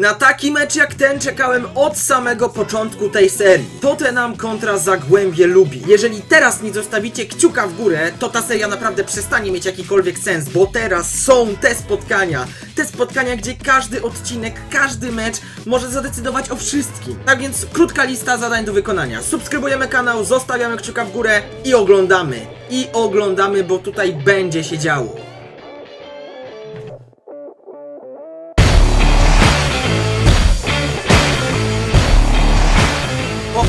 Na taki mecz jak ten czekałem od samego początku tej serii. Tottenham kontra Zagłębie Lubi. Jeżeli teraz nie zostawicie kciuka w górę, to ta seria naprawdę przestanie mieć jakikolwiek sens, bo teraz są te spotkania. Te spotkania, gdzie każdy odcinek, każdy mecz może zadecydować o wszystkim. Tak więc krótka lista zadań do wykonania. Subskrybujemy kanał, zostawiamy kciuka w górę i oglądamy. I oglądamy, bo tutaj będzie się działo.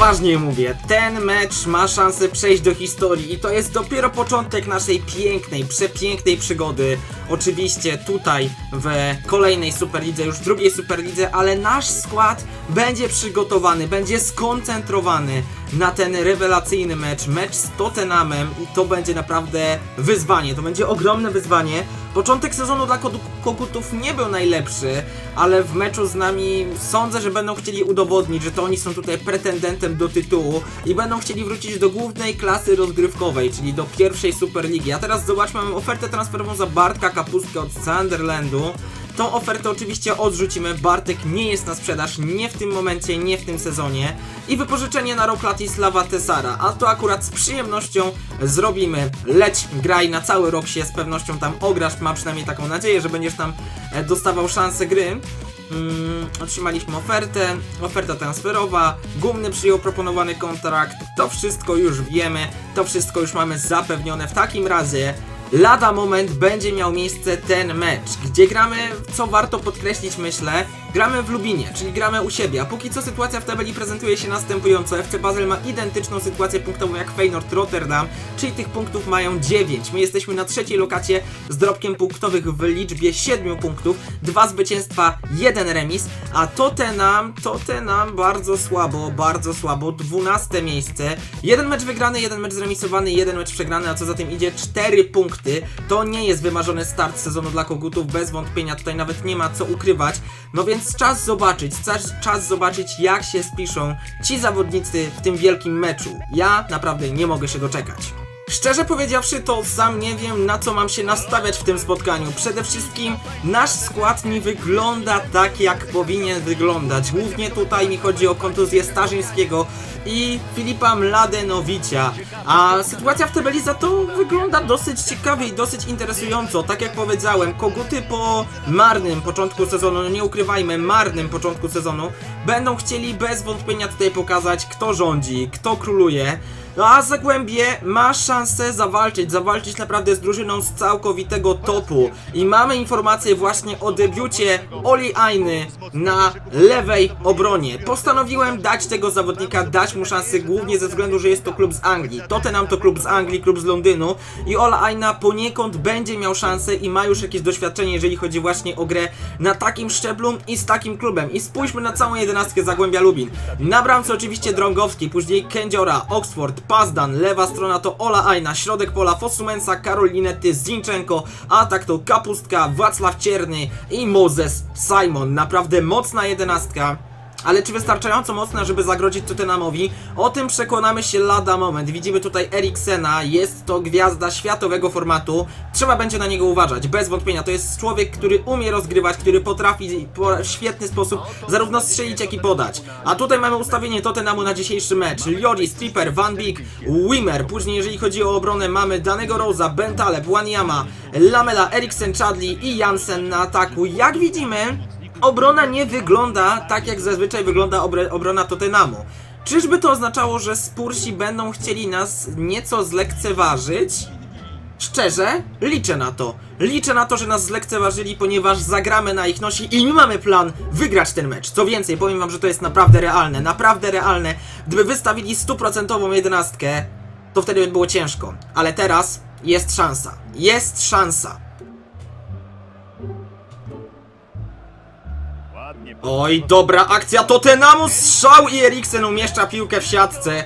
Poważnie mówię, ten mecz ma szansę przejść do historii i to jest dopiero początek naszej pięknej, przepięknej przygody. Oczywiście tutaj w kolejnej Superlidze, już drugiej Superlidze, ale nasz skład będzie przygotowany, będzie skoncentrowany na ten rewelacyjny mecz, mecz z Tottenhamem i to będzie naprawdę wyzwanie, to będzie ogromne wyzwanie. Początek sezonu dla Kokutów nie był najlepszy, ale w meczu z nami sądzę, że będą chcieli udowodnić, że to oni są tutaj pretendentem do tytułu i będą chcieli wrócić do głównej klasy rozgrywkowej, czyli do pierwszej Superligi. A teraz zobaczmy, mamy ofertę transferową za Bartka Kapustkę od Sunderlandu. Tą ofertę oczywiście odrzucimy, Bartek nie jest na sprzedaż, nie w tym momencie, nie w tym sezonie. I wypożyczenie na rok Latislava Tesara, a to akurat z przyjemnością zrobimy. Leć, graj, na cały rok się z pewnością tam ograsz, mam przynajmniej taką nadzieję, że będziesz tam e, dostawał szansę gry. Mm, otrzymaliśmy ofertę, oferta transferowa, Gumny przyjął proponowany kontrakt, to wszystko już wiemy, to wszystko już mamy zapewnione. W takim razie lada moment będzie miał miejsce ten mecz, gdzie gramy, co warto podkreślić myślę, gramy w Lubinie, czyli gramy u siebie, a póki co sytuacja w tabeli prezentuje się następująco, FC Basel ma identyczną sytuację punktową jak Feyenoord Rotterdam, czyli tych punktów mają 9, my jesteśmy na trzeciej lokacie z drobkiem punktowych w liczbie 7 punktów, dwa zwycięstwa, jeden remis, a Tottenham, Tottenham bardzo słabo, bardzo słabo, 12 miejsce, jeden mecz wygrany, jeden mecz zremisowany, jeden mecz przegrany, a co za tym idzie 4 punkty, to nie jest wymarzony start sezonu dla kogutów, bez wątpienia tutaj nawet nie ma co ukrywać, no więc czas zobaczyć, czas, czas zobaczyć jak się spiszą ci zawodnicy w tym wielkim meczu, ja naprawdę nie mogę się doczekać. Szczerze powiedziawszy, to sam nie wiem na co mam się nastawiać w tym spotkaniu. Przede wszystkim nasz skład nie wygląda tak jak powinien wyglądać. Głównie tutaj mi chodzi o kontuzję Starzyńskiego i Filipa Mladenowicza. A sytuacja w tabeli za to wygląda dosyć ciekawie i dosyć interesująco. Tak jak powiedziałem, koguty po marnym początku sezonu, no nie ukrywajmy, marnym początku sezonu, będą chcieli bez wątpienia tutaj pokazać kto rządzi, kto króluje. No a Zagłębie ma szansę zawalczyć, zawalczyć naprawdę z drużyną z całkowitego topu. I mamy informację właśnie o debiucie Oli Ainy na lewej obronie. Postanowiłem dać tego zawodnika, dać mu szansę głównie ze względu, że jest to klub z Anglii. Tottenham to klub z Anglii, klub z Londynu i Ola Aina poniekąd będzie miał szansę i ma już jakieś doświadczenie, jeżeli chodzi właśnie o grę na takim szczeblu i z takim klubem. I spójrzmy na całą jedenastkę Zagłębia Lubin. Na bramce oczywiście Drągowski, później Kędziora, Oxford, Pazdan, lewa strona to Ola Aina, środek pola Fosumensa, Karolinety, Zinchenko, atak to Kapustka, Wacław Cierny i Moses Simon. Naprawdę mocna jedenastka. Ale czy wystarczająco mocna, żeby zagrozić Tottenhamowi? O tym przekonamy się lada moment. Widzimy tutaj Eriksena, jest to gwiazda światowego formatu. Trzeba będzie na niego uważać, bez wątpienia. To jest człowiek, który umie rozgrywać, który potrafi po- w świetny sposób zarówno strzelić, jak i podać. A tutaj mamy ustawienie Tottenhamu na dzisiejszy mecz. Liori, Stripper, Van Beek, Wimmer. Później, jeżeli chodzi o obronę, mamy Danego Rosa, Bentaleb, Wanyama, Lamela, Eriksen, Chadli i Jansen na ataku. Jak widzimy, obrona nie wygląda tak, jak zazwyczaj wygląda obrona Tottenhamu. Czyżby to oznaczało, że Spursi będą chcieli nas nieco zlekceważyć? Szczerze, liczę na to. Liczę na to, że nas zlekceważyli, ponieważ zagramy na ich nosi i my mamy plan wygrać ten mecz. Co więcej, powiem wam, że to jest naprawdę realne, naprawdę realne. Gdyby wystawili stuprocentową jedenastkę, to wtedy by było ciężko. Ale teraz jest szansa. Jest szansa. Oj, dobra akcja Tottenhamu, strzał i Eriksen umieszcza piłkę w siatce.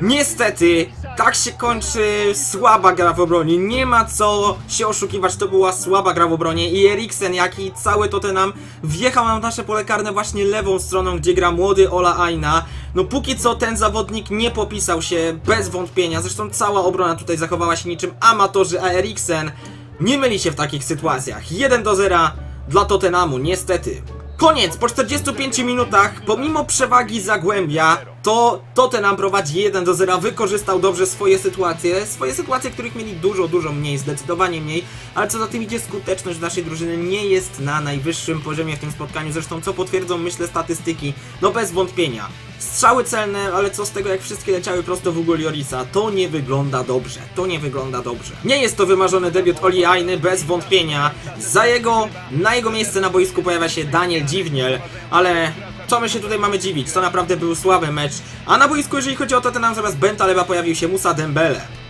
Niestety, tak się kończy słaba gra w obronie. Nie ma co się oszukiwać, to była słaba gra w obronie. I Eriksen, jak i cały Tottenham wjechał na nasze pole karne właśnie lewą stroną, gdzie gra młody Ola Aina. No póki co ten zawodnik nie popisał się bez wątpienia. Zresztą cała obrona tutaj zachowała się niczym amatorzy, a Eriksen nie myli się w takich sytuacjach. 1 do 0 dla Tottenhamu, niestety. Koniec, po 45 minutach, pomimo przewagi Zagłębia, to Tottenham prowadzi 1 do 0, wykorzystał dobrze swoje sytuacje, swoje sytuacje, których mieli dużo, dużo mniej, zdecydowanie mniej, ale co za tym idzie, skuteczność naszej drużyny nie jest na najwyższym poziomie w tym spotkaniu, zresztą co potwierdzą, myślę, statystyki, no bez wątpienia. Strzały celne, ale co z tego, jak wszystkie leciały prosto w ugol Jorisa, to nie wygląda dobrze, to nie wygląda dobrze. Nie jest to wymarzony debiut Oli Ainy, bez wątpienia, za jego, na jego miejsce na boisku pojawia się Daniel Dziwniel, ale co my się tutaj mamy dziwić? To naprawdę był słaby mecz. A na boisku, jeżeli chodzi o Tottenham, zamiast Bentaleba pojawił się Musa Dembele.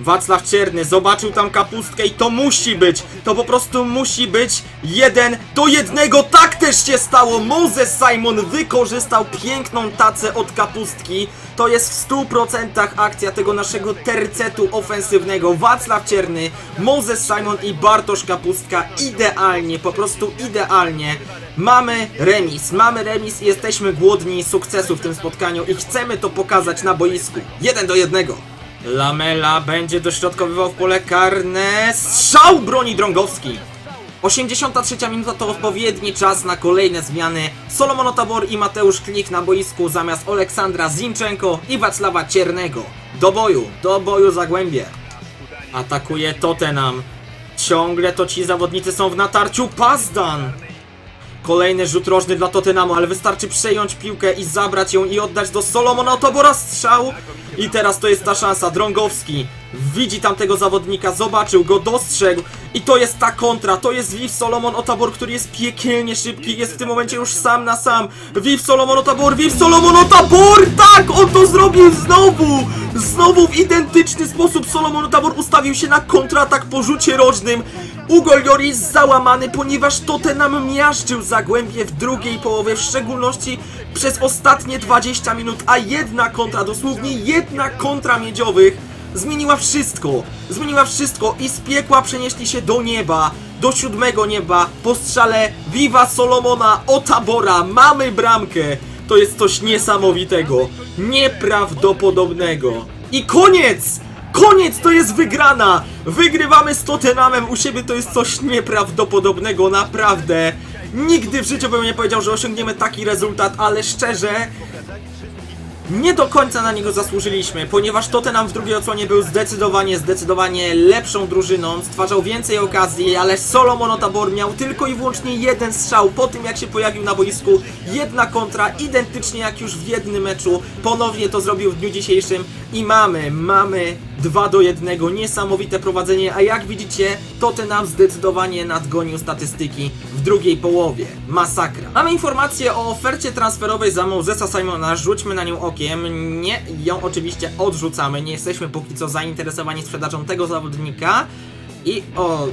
Wacław Cierny zobaczył tam kapustkę i to musi być, to po prostu musi być jeden do jednego, tak też się stało, Moses Simon wykorzystał piękną tacę od kapustki, to jest w 100% akcja tego naszego tercetu ofensywnego, Wacław Cierny, Moses Simon i Bartosz Kapustka, idealnie, po prostu idealnie, mamy remis, mamy remis i jesteśmy głodni sukcesu w tym spotkaniu i chcemy to pokazać na boisku, jeden do jednego. Lamela będzie dośrodkowywał w pole karne. Strzał broni Drągowski. 83 minuta to odpowiedni czas na kolejne zmiany. Solomon Otabor i Mateusz Klik na boisku zamiast Aleksandra Zinchenko i Wacława Ciernego. Do boju, do boju Zagłębie. Atakuje Tottenham. Ciągle to ci zawodnicy są w natarciu. Pazdan! Kolejny rzut rożny dla Tottenhamu, ale wystarczy przejąć piłkę i zabrać ją i oddać do Solomona Otobora strzał. I teraz to jest ta szansa. Drągowski widzi tamtego zawodnika, zobaczył go, dostrzegł. I to jest ta kontra, to jest Viv Solomon Otabor, który jest piekielnie szybki, jest w tym momencie już sam na sam. Viv Solomon Otabor, Viv Solomon Otabor! Tak, on to zrobił znowu! Znowu w identyczny sposób Solomon Otabor ustawił się na kontratak po rzucie rożnym. Ugol Joris załamany, ponieważ Tottenham miażdżył Zagłębie w drugiej połowie, w szczególności przez ostatnie 20 minut, a jedna kontra, dosłownie jedna kontra miedziowych zmieniła wszystko. Zmieniła wszystko i z piekła przenieśli się do nieba, do siódmego nieba, po strzale Viva Solomona Otabora. Mamy bramkę. To jest coś niesamowitego, nieprawdopodobnego. I koniec! Koniec, to jest wygrana! Wygrywamy z Tottenhamem u siebie, to jest coś nieprawdopodobnego, naprawdę. Nigdy w życiu bym nie powiedział, że osiągniemy taki rezultat, ale szczerze, nie do końca na niego zasłużyliśmy, ponieważ Tottenham w drugiej odsłonie był zdecydowanie, zdecydowanie lepszą drużyną, stwarzał więcej okazji, ale Solomon Otabor miał tylko i wyłącznie jeden strzał po tym jak się pojawił na boisku, jedna kontra, identycznie jak już w jednym meczu, ponownie to zrobił w dniu dzisiejszym i mamy, mamy 2 do 1, niesamowite prowadzenie, a jak widzicie, Tottenham zdecydowanie nadgonił statystyki w drugiej połowie. Masakra. Mamy informację o ofercie transferowej za Mosesa Simona, rzućmy na nią okiem. Nie, ją oczywiście odrzucamy, nie jesteśmy póki co zainteresowani sprzedażą tego zawodnika. I o...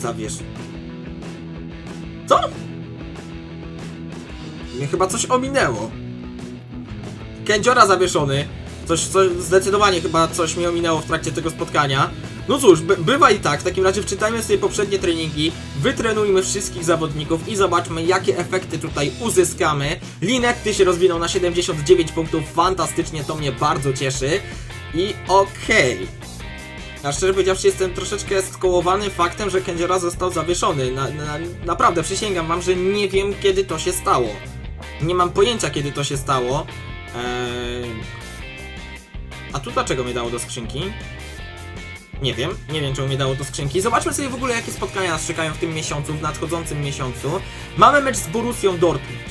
Zabierz. Co? Mnie chyba coś ominęło. Kędziora zawieszony. Coś, coś, zdecydowanie chyba coś mi ominęło w trakcie tego spotkania. No cóż, by, bywa i tak. W takim razie wczytajmy sobie poprzednie treningi, wytrenujmy wszystkich zawodników i zobaczmy, jakie efekty tutaj uzyskamy. Linetty się rozwinął na 79 punktów, fantastycznie, to mnie bardzo cieszy. I okej. Okay. A szczerze powiedziawszy, jestem troszeczkę skołowany faktem, że Kędziora został zawieszony. Na, na, naprawdę, przysięgam wam, że nie wiem, kiedy to się stało. Nie mam pojęcia, kiedy to się stało. Eee... A tu dlaczego mnie dało do skrzynki? Nie wiem, nie wiem czemu mnie dało do skrzynki. Zobaczmy sobie w ogóle jakie spotkania nas czekają w tym miesiącu, w nadchodzącym miesiącu. Mamy mecz z Borussią Dortmund.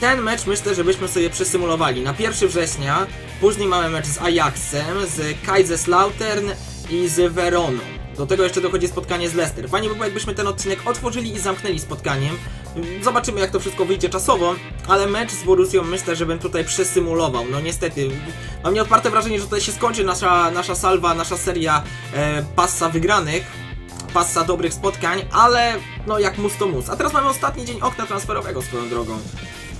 Ten mecz myślę, że byśmy sobie przesymulowali na 1 września. Później mamy mecz z Ajaxem, z Kaiserslautern i z Veroną. Do tego jeszcze dochodzi spotkanie z Leicester. Fajnie by było, jakbyśmy ten odcinek otworzyli i zamknęli spotkaniem. Zobaczymy, jak to wszystko wyjdzie czasowo, ale mecz z Borussią myślę, że bym tutaj przesymulował. No niestety, mam nieodparte wrażenie, że tutaj się skończy nasza, nasza salwa, nasza seria e, passa wygranych passa dobrych spotkań, ale no jak mus to mus. A teraz mamy ostatni dzień okna transferowego swoją drogą.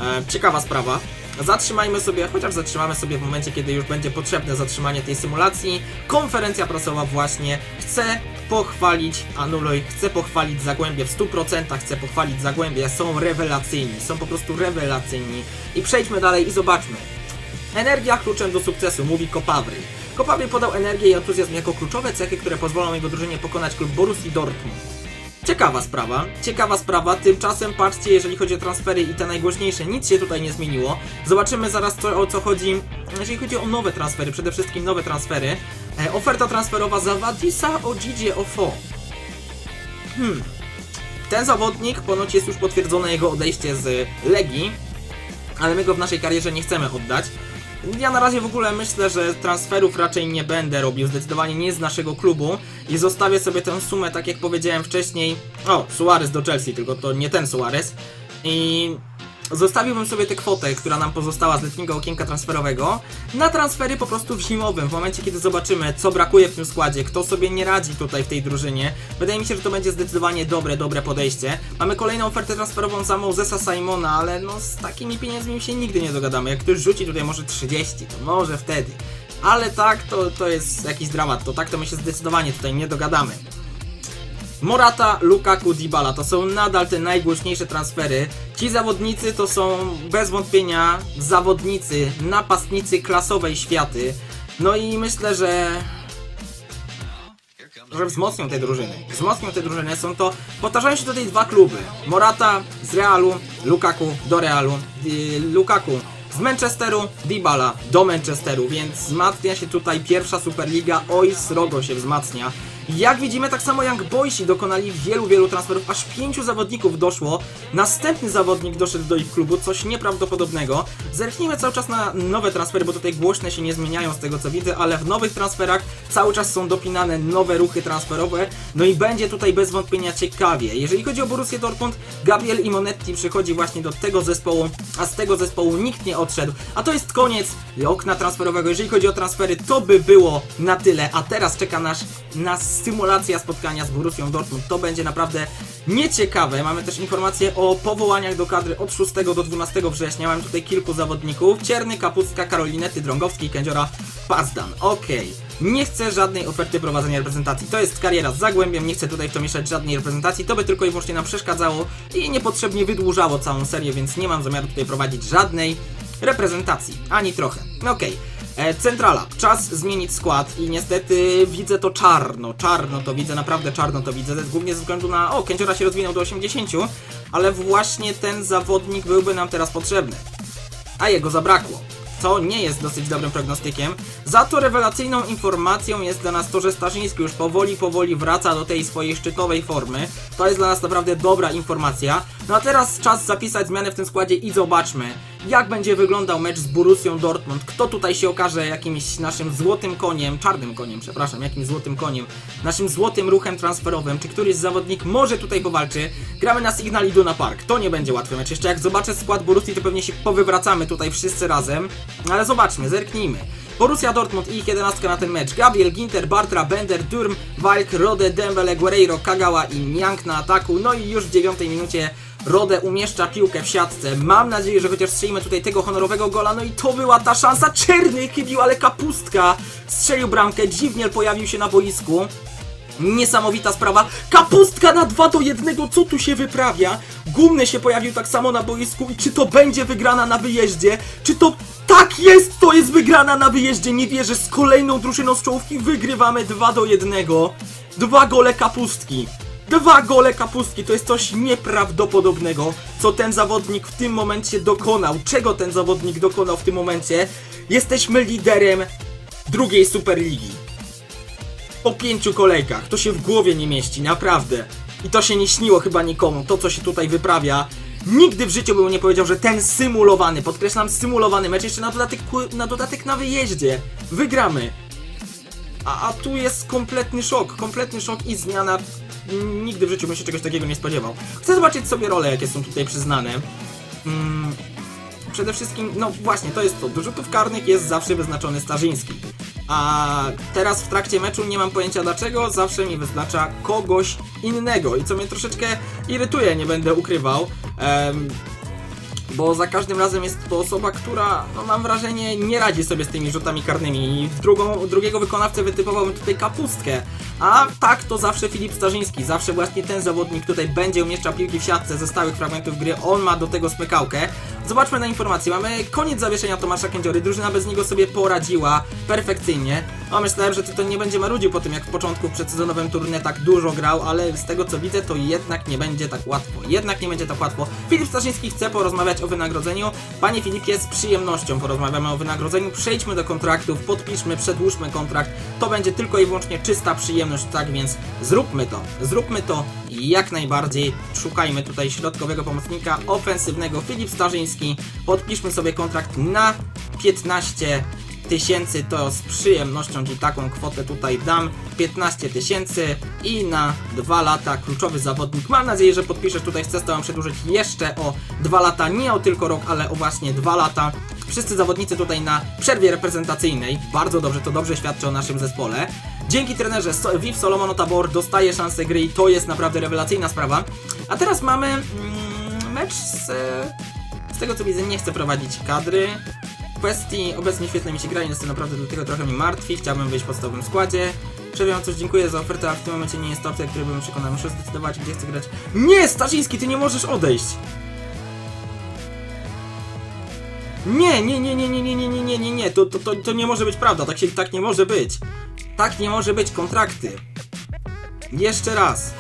E, ciekawa sprawa. Zatrzymajmy sobie, chociaż zatrzymamy sobie w momencie, kiedy już będzie potrzebne zatrzymanie tej symulacji. Konferencja prasowa właśnie chce pochwalić Anuluj, chce pochwalić Zagłębie w 100%, chce pochwalić Zagłębie, są rewelacyjni, są po prostu rewelacyjni. I przejdźmy dalej i zobaczmy. Energia kluczem do sukcesu, mówi Kopawry. Kopawry podał energię i entuzjazm jako kluczowe cechy, które pozwolą jego drużynie pokonać klub Borussii Dortmund. Ciekawa sprawa, ciekawa sprawa. Tymczasem patrzcie, jeżeli chodzi o transfery i te najgłośniejsze, nic się tutaj nie zmieniło. Zobaczymy zaraz co, o co chodzi, jeżeli chodzi o nowe transfery, przede wszystkim nowe transfery. E, oferta transferowa za Wadisa Odzidzie Ofo. Hmm. Ten zawodnik ponoć jest już potwierdzone jego odejście z Legii, ale my go w naszej karierze nie chcemy oddać. Ja na razie w ogóle myślę, że transferów raczej nie będę robił, zdecydowanie nie z naszego klubu i zostawię sobie tę sumę, tak jak powiedziałem wcześniej. O, Suarez do Chelsea, tylko to nie ten Suarez. I zostawiłbym sobie tę kwotę, która nam pozostała z letniego okienka transferowego, na transfery po prostu w zimowym. W momencie, kiedy zobaczymy, co brakuje w tym składzie, kto sobie nie radzi tutaj w tej drużynie, wydaje mi się, że to będzie zdecydowanie dobre, dobre podejście. Mamy kolejną ofertę transferową za Mozesa Simona, ale no z takimi pieniędzmi się nigdy nie dogadamy. Jak ktoś rzuci tutaj może 30, to może wtedy. Ale tak, to, to jest jakiś dramat, to tak to my się zdecydowanie tutaj nie dogadamy. Morata, Lukaku, Dybala to są nadal te najgłośniejsze transfery. Ci zawodnicy to są bez wątpienia zawodnicy, napastnicy klasowej światy. No i myślę, że że wzmocnią te drużyny. Wzmocnią te drużyny. Są to, powtarzają się tutaj dwa kluby. Morata z Realu, Lukaku do Realu. Yy, Lukaku z Manchesteru, Dybala do Manchesteru, więc wzmacnia się tutaj pierwsza Superliga, oj srogo się wzmacnia. Jak widzimy, tak samo Young Boysi dokonali wielu, wielu transferów, aż pięciu zawodników doszło. Następny zawodnik doszedł do ich klubu, coś nieprawdopodobnego. Zerknijmy cały czas na nowe transfery, bo tutaj głośne się nie zmieniają z tego co widzę, ale w nowych transferach cały czas są dopinane nowe ruchy transferowe, no i będzie tutaj bez wątpienia ciekawie. Jeżeli chodzi o Borussię Dortmund, Gabriel Imonetti przychodzi właśnie do tego zespołu, a z tego zespołu nikt nie odszedł. A to jest koniec okna transferowego. Jeżeli chodzi o transfery, to by było na tyle, a teraz czeka nas, nas symulacja spotkania z Borussią Dortmund. To będzie naprawdę nieciekawe. Mamy też informacje o powołaniach do kadry od 6 do 12 września. Mamy tutaj kilku zawodników. Cierny, Kapucka, Karolinety, Drągowski, Kędziora, Pazdan. Okej. Okay. Nie chcę żadnej oferty prowadzenia reprezentacji. To jest kariera z Zagłębiem, nie chcę tutaj w to mieszać żadnej reprezentacji. To by tylko i wyłącznie nam przeszkadzało i niepotrzebnie wydłużało całą serię, więc nie mam zamiaru tutaj prowadzić żadnej reprezentacji. Ani trochę. Okej. Okay. E, centrala. Czas zmienić skład i niestety widzę to czarno. Czarno to widzę, naprawdę czarno to widzę. Głównie ze względu na... O, Kędziora się rozwinął do 80, ale właśnie ten zawodnik byłby nam teraz potrzebny. A jego zabrakło co nie jest dosyć dobrym prognostykiem. Za to rewelacyjną informacją jest dla nas to, że Starzyński już powoli, powoli wraca do tej swojej szczytowej formy. To jest dla nas naprawdę dobra informacja. No a teraz czas zapisać zmiany w tym składzie i zobaczmy, jak będzie wyglądał mecz z Borussią Dortmund. Kto tutaj się okaże jakimś naszym złotym koniem, czarnym koniem, przepraszam, jakimś złotym koniem, naszym złotym ruchem transferowym, czy któryś zawodnik może tutaj powalczy. Gramy na Signal Iduna Park. To nie będzie łatwy mecz. Jeszcze jak zobaczę skład Borussii, to pewnie się powywracamy tutaj wszyscy razem. Ale zobaczmy, zerknijmy. Borussia Dortmund i ich 11 na ten mecz. Gabriel, Ginter, Bartra, Bender, Durm, Walk, Rode, Dembele, Guerreiro, Kagawa i Miank na ataku. No i już w 9 minucie Rode umieszcza piłkę w siatce. Mam nadzieję, że chociaż strzelimy tutaj tego honorowego gola. No i to była ta szansa. Czerny chybił, ale kapustka strzelił bramkę. Dziwniel pojawił się na boisku. Niesamowita sprawa. Kapustka na 2 do 1. Co tu się wyprawia? Gumny się pojawił tak samo na boisku. I czy to będzie wygrana na wyjeździe? Czy to tak jest? To jest wygrana na wyjeździe. Nie wierzę. Z kolejną drużyną z czołówki wygrywamy 2 do 1. Dwa gole kapustki. Dwa gole kapustki to jest coś nieprawdopodobnego, co ten zawodnik w tym momencie dokonał. Czego ten zawodnik dokonał w tym momencie? Jesteśmy liderem drugiej Superligi. Po pięciu kolejkach. To się w głowie nie mieści, naprawdę. I to się nie śniło chyba nikomu, to co się tutaj wyprawia. Nigdy w życiu bym nie powiedział, że ten symulowany, podkreślam symulowany mecz jeszcze na dodatek na, dodatek na wyjeździe. Wygramy. A, a tu jest kompletny szok, kompletny szok i zmiana nigdy w życiu bym się czegoś takiego nie spodziewał. Chcę zobaczyć sobie role, jakie są tutaj przyznane. Hmm, przede wszystkim, no właśnie, to jest to. Do rzutów karnych jest zawsze wyznaczony Starzyński. A teraz w trakcie meczu nie mam pojęcia dlaczego, zawsze mi wyznacza kogoś innego. I co mnie troszeczkę irytuje, nie będę ukrywał. Um, bo za każdym razem jest to osoba, która, no mam wrażenie, nie radzi sobie z tymi rzutami karnymi. I drugą, drugiego wykonawcę wytypowałbym tutaj kapustkę. A tak to zawsze Filip Starzyński, zawsze właśnie ten zawodnik tutaj będzie umieszczał piłki w siatce ze stałych fragmentów gry, on ma do tego smykałkę. Zobaczmy na informacje, mamy koniec zawieszenia Tomasza Kędziory, drużyna bez niego sobie poradziła perfekcyjnie. No myślałem, że to nie będzie marudził po tym, jak w początku w przedsezonowym turnie tak dużo grał, ale z tego co widzę, to jednak nie będzie tak łatwo. Jednak nie będzie tak łatwo. Filip Starzyński chce porozmawiać o wynagrodzeniu. Panie Filipie, z przyjemnością porozmawiamy o wynagrodzeniu. Przejdźmy do kontraktów, podpiszmy, przedłużmy kontrakt. To będzie tylko i wyłącznie czysta przyjemność, tak więc zróbmy to. Zróbmy to jak najbardziej. Szukajmy tutaj środkowego pomocnika ofensywnego. Filip Starzyński. Podpiszmy sobie kontrakt na 15 tysięcy, to z przyjemnością Ci taką kwotę tutaj dam, 15 tysięcy i na 2 lata kluczowy zawodnik. Mam nadzieję, że podpiszesz tutaj, chcę Tobą przedłużyć jeszcze o 2 lata, nie o tylko rok, ale o właśnie 2 lata. Wszyscy zawodnicy tutaj na przerwie reprezentacyjnej, bardzo dobrze, to dobrze świadczy o naszym zespole. Dzięki trenerze Viv Solomon Tabor dostaje szansę gry i to jest naprawdę rewelacyjna sprawa. A teraz mamy mm, mecz z... Z tego co widzę nie chcę prowadzić kadry, kwestii obecnie świetnie mi się gra, jest to naprawdę dlatego trochę mi martwi, chciałbym wyjść w podstawowym składzie. Przewiam coś, dziękuję za ofertę, ale w tym momencie nie jest to opcja, której bym przekonał. Muszę zdecydować, gdzie chcę grać. Nie, Starzyński, ty nie możesz odejść! Nie, nie, nie, nie, nie, nie, nie, nie, nie, nie, nie, to, to, to, to nie może być prawda, tak się, tak nie może być. Tak nie może być, kontrakty. Jeszcze raz.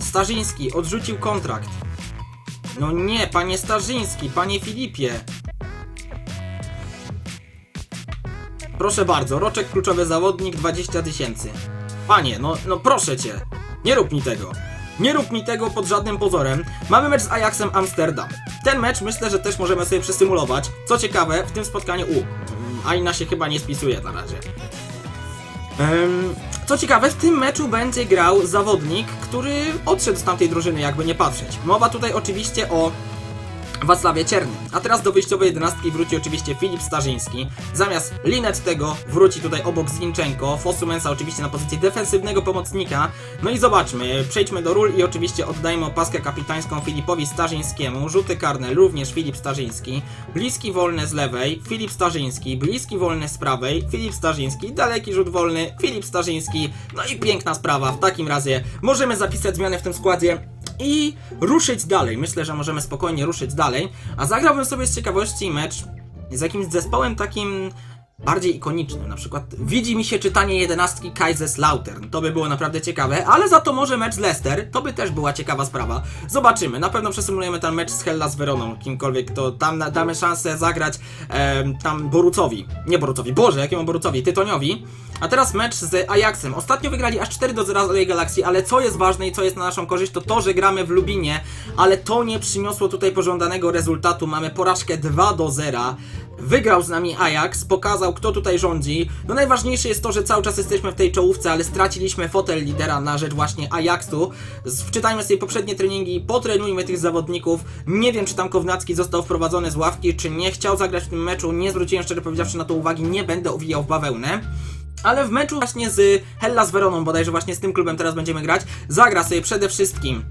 Starzyński odrzucił kontrakt. No nie, panie Starzyński, panie Filipie. Proszę bardzo, roczek kluczowy zawodnik 20 tysięcy. Panie, no, no proszę cię, nie rób mi tego. Nie rób mi tego pod żadnym pozorem. Mamy mecz z Ajaxem Amsterdam. Ten mecz myślę, że też możemy sobie przesymulować. Co ciekawe, w tym spotkaniu... U, Aina się chyba nie spisuje na razie. Co ciekawe, w tym meczu będzie grał zawodnik, który odszedł z tamtej drużyny, jakby nie patrzeć. Mowa tutaj oczywiście o Wacławie Ciernym. A teraz do wyjściowej jedenastki wróci oczywiście Filip Starzyński. Zamiast Linet tego wróci tutaj obok Zlinczenko, Fosumensa oczywiście na pozycji defensywnego pomocnika. No i zobaczmy, przejdźmy do ról i oczywiście oddajmy opaskę kapitańską Filipowi Starzyńskiemu. Rzuty karne również Filip Starzyński. Bliski wolny z lewej, Filip Starzyński. Bliski wolny z prawej, Filip Starzyński. Daleki rzut wolny, Filip Starzyński. No i piękna sprawa, w takim razie możemy zapisać zmiany w tym składzie i ruszyć dalej. Myślę, że możemy spokojnie ruszyć dalej. A zagrałbym sobie z ciekawości mecz z jakimś zespołem takim bardziej ikonicznym. Na przykład widzi mi się czytanie jedenastki Kaiserslautern. To by było naprawdę ciekawe, ale za to może mecz z Leicester. To by też była ciekawa sprawa. Zobaczymy. Na pewno przesymulujemy ten mecz z Hellas Veroną. Kimkolwiek to tam damy szansę zagrać e, tam Borucowi. Nie Borucowi, Boże, jakiemu Borucowi? Tytoniowi. A teraz mecz z Ajaxem. Ostatnio wygrali aż 4 do 0 z LA Galaxy, ale co jest ważne i co jest na naszą korzyść, to to, że gramy w Lubinie, ale to nie przyniosło tutaj pożądanego rezultatu. Mamy porażkę 2 do 0. Wygrał z nami Ajax, pokazał kto tutaj rządzi. No najważniejsze jest to, że cały czas jesteśmy w tej czołówce, ale straciliśmy fotel lidera na rzecz właśnie Ajaxu. Wczytajmy sobie poprzednie treningi, potrenujmy tych zawodników. Nie wiem, czy tam Kownacki został wprowadzony z ławki, czy nie chciał zagrać w tym meczu. Nie zwróciłem szczerze powiedziawszy na to uwagi, nie będę owijał w bawełnę. Ale w meczu właśnie z Hellas Veroną, bodajże właśnie z tym klubem teraz będziemy grać, zagra sobie przede wszystkim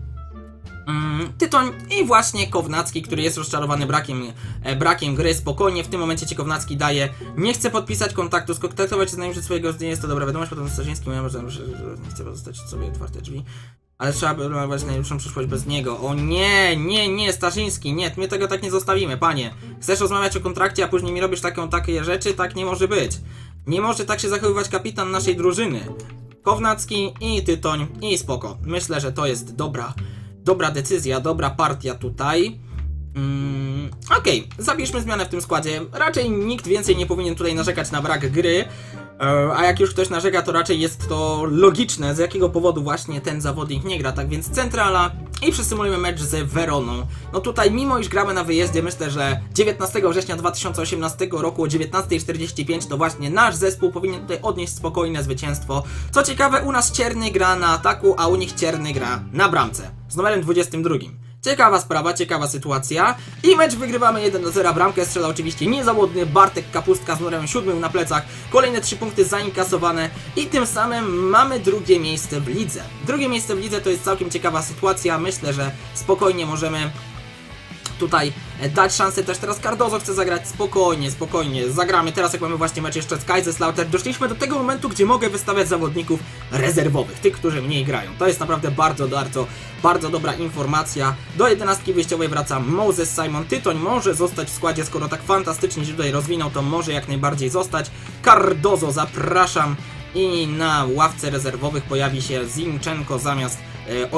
Mm, Tytoń i właśnie Kownacki, który jest rozczarowany brakiem, e, brakiem gry, spokojnie, w tym momencie ci Kownacki daje, nie chce podpisać kontaktu, skontaktować się z nami swojego nie jest to dobra wiadomość, potem Starzyński mówią, że, że, nie chce pozostać sobie otwarte drzwi, ale trzeba by planować najlepszą przyszłość bez niego. O nie, nie, nie, Starzyński, nie, my tego tak nie zostawimy, panie. Chcesz rozmawiać o kontrakcie, a później mi robisz taką, takie rzeczy? Tak nie może być. Nie może tak się zachowywać kapitan naszej drużyny. Kownacki i Tytoń i spoko. Myślę, że to jest dobra dobra decyzja, dobra partia tutaj. Mm, Okej, okay. zabierzmy zmianę w tym składzie. Raczej nikt więcej nie powinien tutaj narzekać na brak gry. E, a jak już ktoś narzeka, to raczej jest to logiczne, z jakiego powodu właśnie ten zawodnik nie gra. Tak więc centrala i przysymulujemy mecz z Veroną. No tutaj, mimo iż gramy na wyjeździe, myślę, że 19 września 2018 roku o 19.45 to właśnie nasz zespół powinien tutaj odnieść spokojne zwycięstwo. Co ciekawe, u nas Cierny gra na ataku, a u nich Cierny gra na bramce z numerem 22. Ciekawa sprawa, ciekawa sytuacja. I mecz wygrywamy 1 do 0. Bramkę strzela oczywiście niezawodny Bartek Kapustka z numerem 7 na plecach. Kolejne 3 punkty zainkasowane i tym samym mamy drugie miejsce w lidze. Drugie miejsce w lidze to jest całkiem ciekawa sytuacja. Myślę, że spokojnie możemy tutaj e, dać szansę też. Teraz Cardozo chce zagrać spokojnie, spokojnie, zagramy teraz jak mamy właśnie mecz jeszcze z Kaiserslautern, doszliśmy do tego momentu, gdzie mogę wystawiać zawodników rezerwowych, tych, którzy mniej grają, to jest naprawdę bardzo, bardzo, bardzo dobra informacja, do jedenastki wyjściowej wraca Moses Simon. Tytoń, może zostać w składzie, skoro tak fantastycznie się tutaj rozwinął, to może jak najbardziej zostać, Cardozo zapraszam. I na ławce rezerwowych pojawi się Zinchenko zamiast e.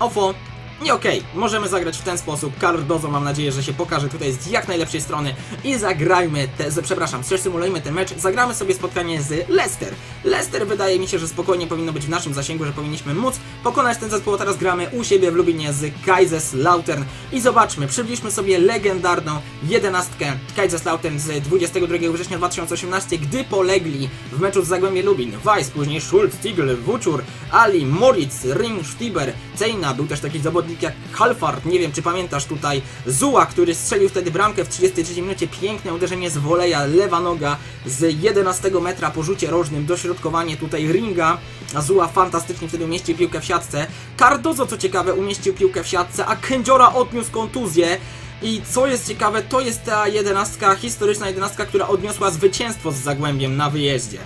Ofo nie okej, możemy zagrać w ten sposób. Cardozo mam nadzieję, że się pokaże tutaj z jak najlepszej strony i zagrajmy, te, z, przepraszam, przesymulujmy ten mecz, zagramy sobie spotkanie z Leicester. Leicester wydaje mi się, że spokojnie powinno być w naszym zasięgu, że powinniśmy móc pokonać ten zespół. Teraz gramy u siebie w Lubinie z Kaiserslautern i zobaczmy, przybliżmy sobie legendarną jedenastkę Kaiserslautern z 22 września 2018, gdy polegli w meczu z Zagłębie Lubin. Weiss, później Schulz, Tigl, Wuczur, Ali, Moritz, Ring, Stiber, Cejna, był też taki zawodnik jak Halfard, nie wiem czy pamiętasz tutaj, Zuła, który strzelił wtedy bramkę w 33 minucie, piękne uderzenie z woleja, lewa noga z 11 metra po rzucie rożnym, dośrodkowanie tutaj Ringa, Zuła fantastycznie wtedy umieścił piłkę w siatce, Cardozo co ciekawe umieścił piłkę w siatce, a Kędziora odniósł kontuzję, i co jest ciekawe, to jest ta jedenastka, historyczna jedenastka, która odniosła zwycięstwo z Zagłębiem na wyjeździe.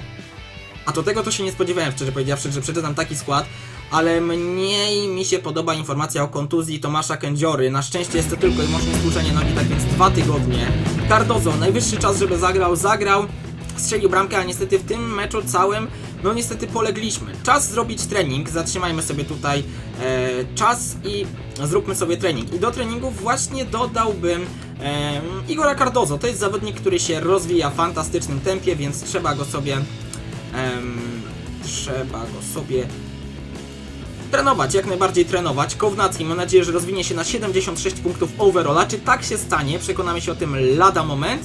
A do tego to się nie spodziewałem, szczerze powiedziawszy, że przeczytam taki skład, ale mniej mi się podoba informacja o kontuzji Tomasza Kędziory. Na szczęście jest to tylko i wyłącznie skłuczenie nogi, tak więc dwa tygodnie. Cardozo, najwyższy czas, żeby zagrał, zagrał, strzelił bramkę, ale niestety w tym meczu całym, no niestety polegliśmy. Czas zrobić trening, zatrzymajmy sobie tutaj e, czas i zróbmy sobie trening. I do treningów właśnie dodałbym e, Igora Cardozo. To jest zawodnik, który się rozwija w fantastycznym tempie, więc trzeba go sobie... em, trzeba go sobie trenować, jak najbardziej trenować. Kownacki mam nadzieję, że rozwinie się na 76 punktów overalla. Czy tak się stanie? Przekonamy się o tym lada moment.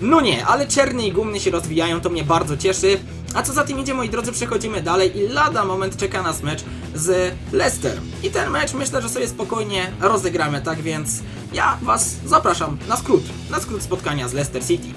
No nie, ale Czerny i Gumny się rozwijają, to mnie bardzo cieszy. A co za tym idzie, moi drodzy, przechodzimy dalej i lada moment czeka nas mecz z Leicester. I ten mecz myślę, że sobie spokojnie rozegramy, tak więc ja Was zapraszam na skrót, na skrót spotkania z Leicester City.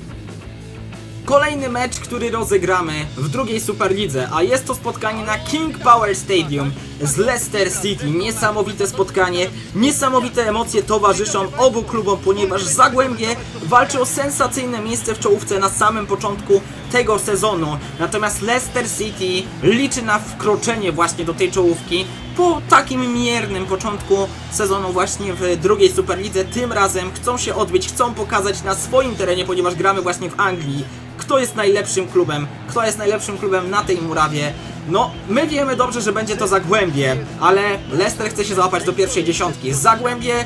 Kolejny mecz, który rozegramy w drugiej Superlidze, a jest to spotkanie na King Power Stadium z Leicester City. Niesamowite spotkanie, niesamowite emocje towarzyszą obu klubom, ponieważ Zagłębie walczy o sensacyjne miejsce w czołówce na samym początku tego sezonu. Natomiast Leicester City liczy na wkroczenie właśnie do tej czołówki po takim miernym początku sezonu właśnie w drugiej Superlidze. Tym razem chcą się odbyć, chcą pokazać na swoim terenie, ponieważ gramy właśnie w Anglii kto jest najlepszym klubem, kto jest najlepszym klubem na tej murawie. No, my wiemy dobrze, że będzie to Zagłębie, ale Leicester chce się załapać do pierwszej dziesiątki. Zagłębie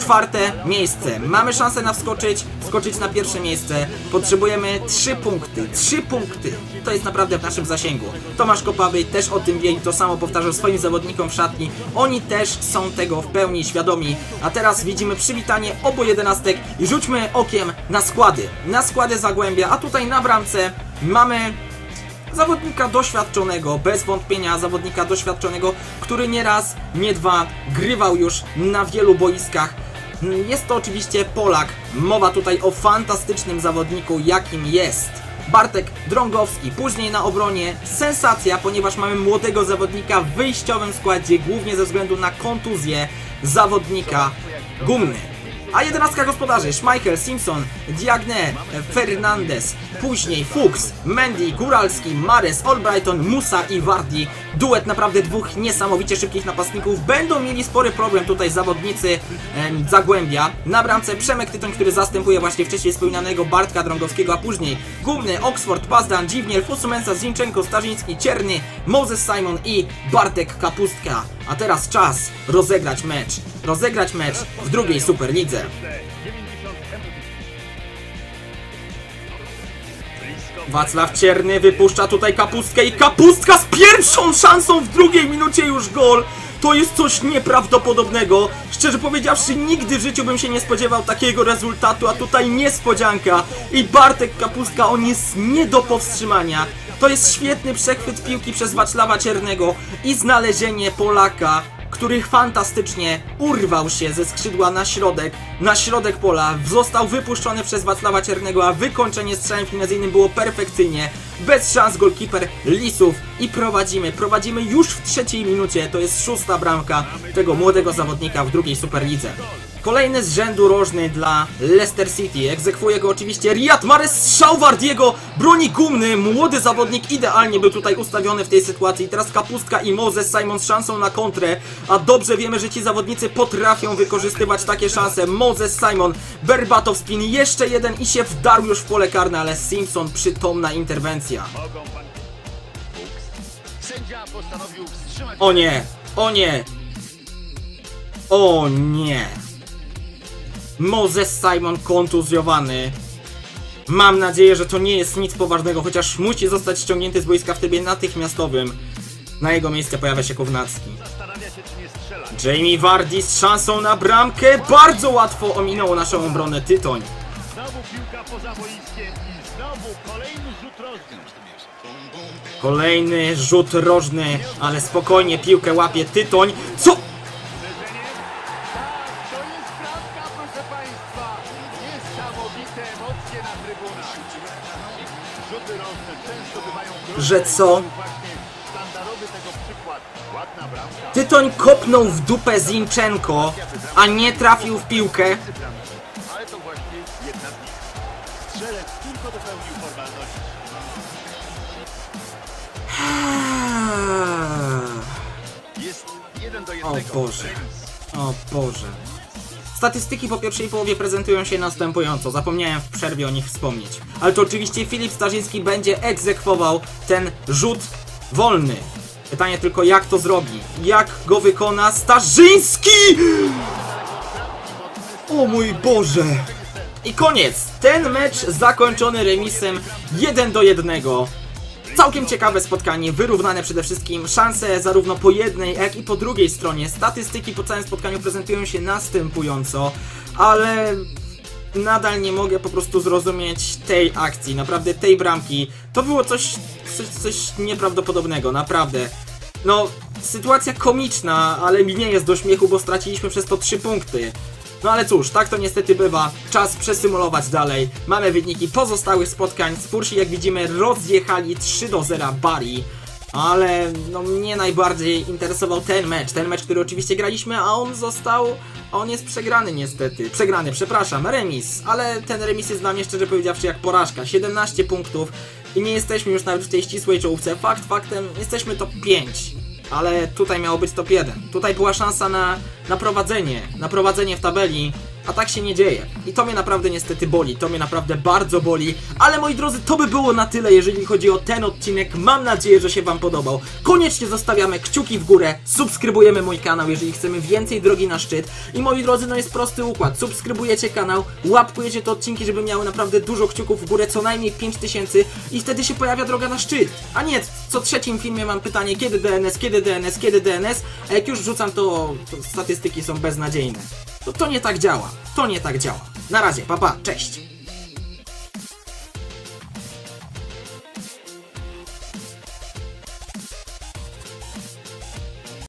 czwarte miejsce. Mamy szansę na wskoczyć, wskoczyć na pierwsze miejsce. Potrzebujemy 3 punkty. 3 punkty. To jest naprawdę w naszym zasięgu. Tomasz Kopawy też o tym wie i to samo powtarzał swoim zawodnikom w szatni. Oni też są tego w pełni świadomi. A teraz widzimy przywitanie obu jedenastek i rzućmy okiem na składy. Na składy Zagłębia, a tutaj na bramce mamy zawodnika doświadczonego, bez wątpienia zawodnika doświadczonego, który nie raz, nie dwa grywał już na wielu boiskach. Jest to oczywiście Polak. Mowa tutaj o fantastycznym zawodniku, jakim jest. Bartek Drągowski, później na obronie sensacja, ponieważ mamy młodego zawodnika w wyjściowym składzie, głównie ze względu na kontuzję zawodnika Gumny. A jedenastka gospodarzy Schmeichel, Simpson, Diagne, Fernandez, później Fuchs, Mendy, Góralski, Mares, Albrighton, Musa i Wardi. Duet naprawdę dwóch niesamowicie szybkich napastników. Będą mieli spory problem tutaj zawodnicy em, Zagłębia. Na bramce Przemek Tytoń, który zastępuje właśnie wcześniej wspominanego Bartka Drągowskiego, a później Gumny, Oxford, Pazdan, Dziwniel, Fusumensa, Zinchenko, Starzyński, Cierny, Moses Simon i Bartek Kapustka. A teraz czas rozegrać mecz. Rozegrać mecz w drugiej Superlidze. Wacław Cierny wypuszcza tutaj kapustkę i kapustka z pierwszą szansą w drugiej minucie już gol. To jest coś nieprawdopodobnego. Szczerze powiedziawszy, nigdy w życiu bym się nie spodziewał takiego rezultatu, a tutaj niespodzianka. I Bartek Kapustka, on jest nie do powstrzymania. To jest świetny przechwyt piłki przez Wacława Ciernego i znalezienie Polaka który fantastycznie urwał się ze skrzydła na środek, na środek pola, został wypuszczony przez Wacława Ciernego, a wykończenie strzałem finezyjnym było perfekcyjnie, bez szans golkiper Lisów. I prowadzimy, prowadzimy już w trzeciej minucie, to jest szósta bramka tego młodego zawodnika w drugiej Superlidze. Kolejny z rzędu rożny dla Leicester City. Egzekwuje go oczywiście Riyad Mahrez, strzał Wardiego, broni gumny, młody zawodnik idealnie był tutaj ustawiony w tej sytuacji. Teraz Kapustka i Moses Simon z szansą na kontrę, a dobrze wiemy, że ci zawodnicy potrafią wykorzystywać takie szanse. Moses Simon, Berbatow spin, jeszcze jeden i się wdarł już w pole karne, ale Simpson przytomna interwencja. O nie! O nie! O nie! Moses Simon kontuzjowany. Mam nadzieję, że to nie jest nic poważnego, chociaż musi zostać ściągnięty z boiska w trybie natychmiastowym. Na jego miejsce pojawia się Kownacki. Jamie Vardy z szansą na bramkę. Bardzo łatwo ominęło naszą obronę Tytoń. Znowu piłka poza boiskiem i znowu kolejny rzut rożny. Kolejny rzut rożny, ale spokojnie piłkę łapie Tytoń. Co? Że co? Tytoń kopnął w dupę Zinchenko, a nie trafił w piłkę. Do O. Boże. O Boże. Statystyki po pierwszej połowie prezentują się następująco. Zapomniałem w przerwie o nich wspomnieć. Ale to oczywiście Filip Starzyński będzie egzekwował ten rzut wolny. Pytanie tylko jak to zrobi? Jak go wykona Starzyński? O mój Boże. I koniec. Ten mecz zakończony remisem 1 do 1. Całkiem ciekawe spotkanie, wyrównane przede wszystkim. Szanse zarówno po jednej, jak i po drugiej stronie. Statystyki po całym spotkaniu prezentują się następująco, ale nadal nie mogę po prostu zrozumieć tej akcji, naprawdę tej bramki. To było coś, coś, coś nieprawdopodobnego, naprawdę. No, sytuacja komiczna, ale mi nie jest do śmiechu, bo straciliśmy przez to 3 punkty. No ale cóż, tak to niestety bywa. Czas przesymulować dalej. Mamy wyniki pozostałych spotkań. Spursi, jak widzimy, rozjechali 3 do 0 Bari. Ale no mnie najbardziej interesował ten mecz. Ten mecz, który oczywiście graliśmy, a on został. On jest przegrany niestety. Przegrany, przepraszam, remis. Ale ten remis jest dla mnie szczerze powiedziawszy jak porażka. 17 punktów i nie jesteśmy już nawet w tej ścisłej czołówce. Fakt faktem, jesteśmy top 5 ale tutaj miało być top 1. Tutaj była szansa na, na prowadzenie, na prowadzenie w tabeli, a tak się nie dzieje. I to mnie naprawdę niestety boli, to mnie naprawdę bardzo boli, ale moi drodzy, to by było na tyle, jeżeli chodzi o ten odcinek. Mam nadzieję, że się Wam podobał. Koniecznie zostawiamy kciuki w górę, subskrybujemy mój kanał, jeżeli chcemy więcej drogi na szczyt. I moi drodzy, no jest prosty układ. Subskrybujecie kanał, łapkujecie te odcinki, żeby miały naprawdę dużo kciuków w górę, co najmniej 5000 i wtedy się pojawia droga na szczyt. A nie, co trzecim filmie mam pytanie, kiedy DNS, kiedy DNS, kiedy DNS, a jak już rzucam, to, to statystyki są beznadziejne. To to nie tak działa. To nie tak działa. Na razie, papa, pa, cześć.